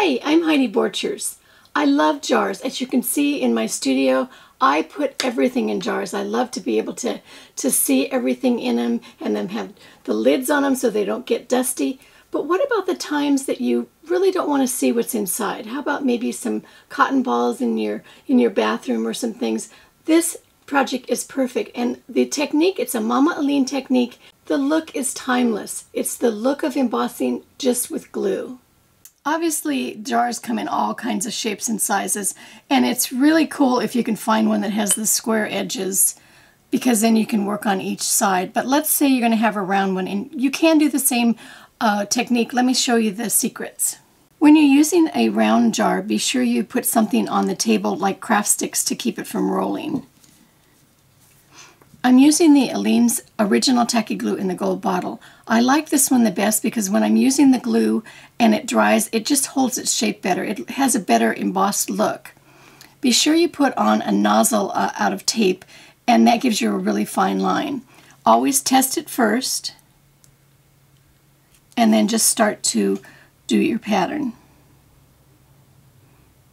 Hi, I'm Heidi Borchers. I love jars. As you can see in my studio, I put everything in jars. I love to be able to, to see everything in them and then have the lids on them so they don't get dusty. But what about the times that you really don't want to see what's inside? How about maybe some cotton balls in your in your bathroom or some things? This project is perfect and the technique, it's a Mama Aleene technique. The look is timeless. It's the look of embossing just with glue. Obviously, jars come in all kinds of shapes and sizes, and it's really cool if you can find one that has the square edges because then you can work on each side. But let's say you're going to have a round one, and you can do the same uh, technique. Let me show you the secrets. When you're using a round jar, be sure you put something on the table like craft sticks to keep it from rolling. I'm using the Aleene's original tacky glue in the gold bottle. I like this one the best because when I'm using the glue and it dries, it just holds its shape better. It has a better embossed look. Be sure you put on a nozzle uh, out of tape and that gives you a really fine line. Always test it first and then just start to do your pattern.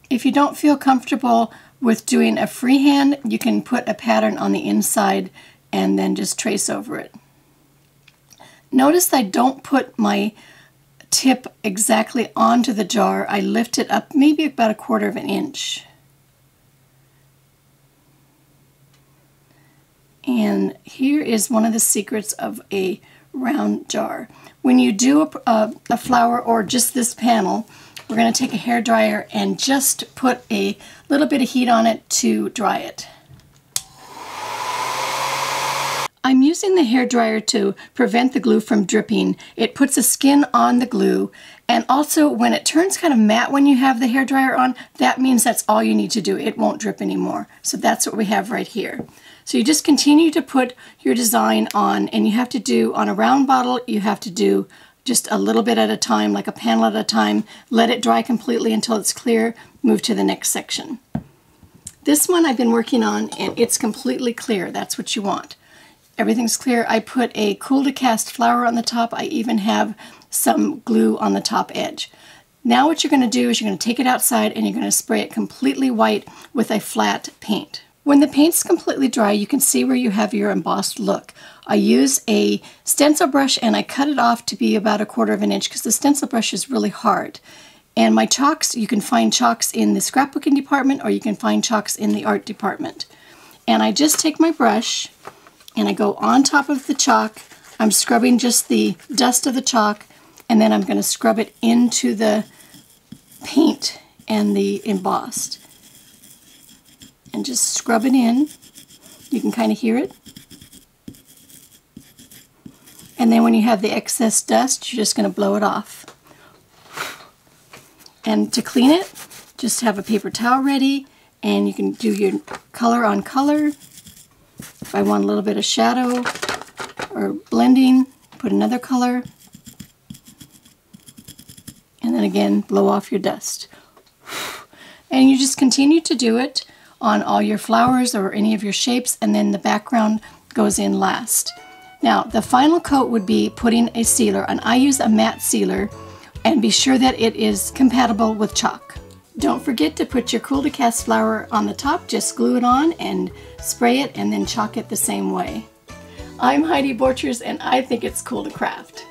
If you don't feel comfortable with doing a freehand, you can put a pattern on the inside and then just trace over it. Notice I don't put my tip exactly onto the jar. I lift it up maybe about a quarter of an inch. And here is one of the secrets of a round jar. When you do a, a, a flower or just this panel, we're going to take a hair dryer and just put a little bit of heat on it to dry it. I'm using the hair dryer to prevent the glue from dripping. It puts a skin on the glue and also when it turns kind of matte when you have the hair dryer on, that means that's all you need to do. It won't drip anymore. So that's what we have right here. So you just continue to put your design on and you have to do on a round bottle, you have to do just a little bit at a time, like a panel at a time. Let it dry completely until it's clear. Move to the next section. This one I've been working on and it's completely clear. That's what you want. Everything's clear. I put a Cool2Craft flower on the top. I even have some glue on the top edge. Now what you're going to do is you're going to take it outside and you're going to spray it completely white with a flat paint. When the paint's completely dry, you can see where you have your embossed look. I use a stencil brush and I cut it off to be about a quarter of an inch because the stencil brush is really hard. And my chalks, you can find chalks in the scrapbooking department or you can find chalks in the art department. And I just take my brush and I go on top of the chalk. I'm scrubbing just the dust of the chalk and then I'm going to scrub it into the paint and the embossed and just scrub it in. You can kind of hear it. And then when you have the excess dust, you're just going to blow it off. And to clean it, just have a paper towel ready and you can do your color on color. If I want a little bit of shadow or blending, put another color. And then again, blow off your dust. And you just continue to do it on all your flowers or any of your shapes and then the background goes in last. Now the final coat would be putting a sealer and I use a matte sealer and be sure that it is compatible with chalk. Don't forget to put your Cool2Craft flower on the top, just glue it on and spray it and then chalk it the same way. I'm Heidi Borchers and I think it's cool to craft.